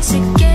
once again.